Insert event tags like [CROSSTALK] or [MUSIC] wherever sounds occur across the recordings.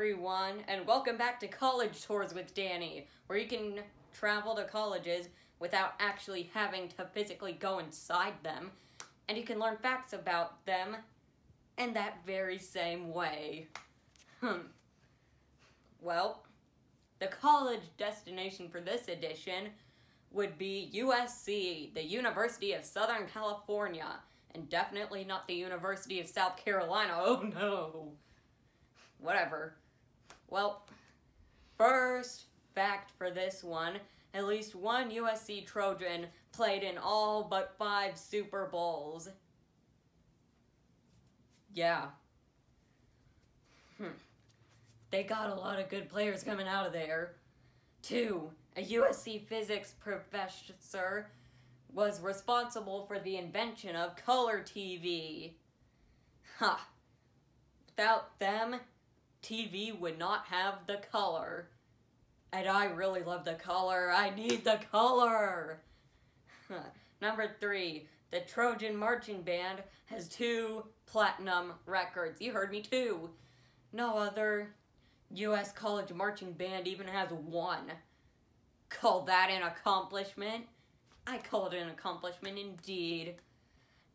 everyone, and welcome back to College Tours with Danny, where you can travel to colleges without actually having to physically go inside them, and you can learn facts about them in that very same way. Hmm. Well, the college destination for this edition would be USC, the University of Southern California, and definitely not the University of South Carolina. Oh no! Whatever. Well, first fact for this one at least one USC Trojan played in all but five Super Bowls. Yeah. Hmm. They got a lot of good players coming out of there. Two, a USC physics professor was responsible for the invention of color TV. Ha! Without them, TV would not have the color. And I really love the color. I need the color. [LAUGHS] Number three, the Trojan Marching Band has two platinum records. You heard me too. No other U.S. college marching band even has one. Call that an accomplishment? I call it an accomplishment indeed.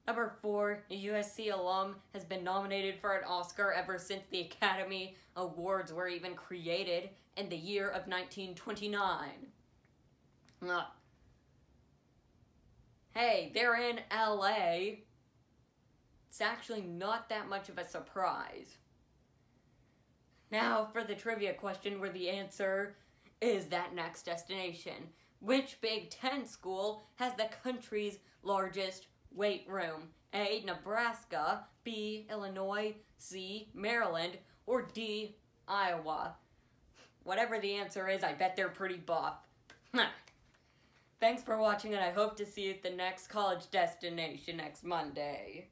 Number four, a USC alum has been nominated for an Oscar ever since the Academy Awards were even created in the year of 1929. Uh, hey, they're in LA. It's actually not that much of a surprise. Now for the trivia question where the answer is that next destination. Which Big Ten school has the country's largest weight room? A. Nebraska, B. Illinois, C. Maryland, or D. Iowa? Whatever the answer is, I bet they're pretty buff. [LAUGHS] Thanks for watching, and I hope to see you at the next college destination next Monday.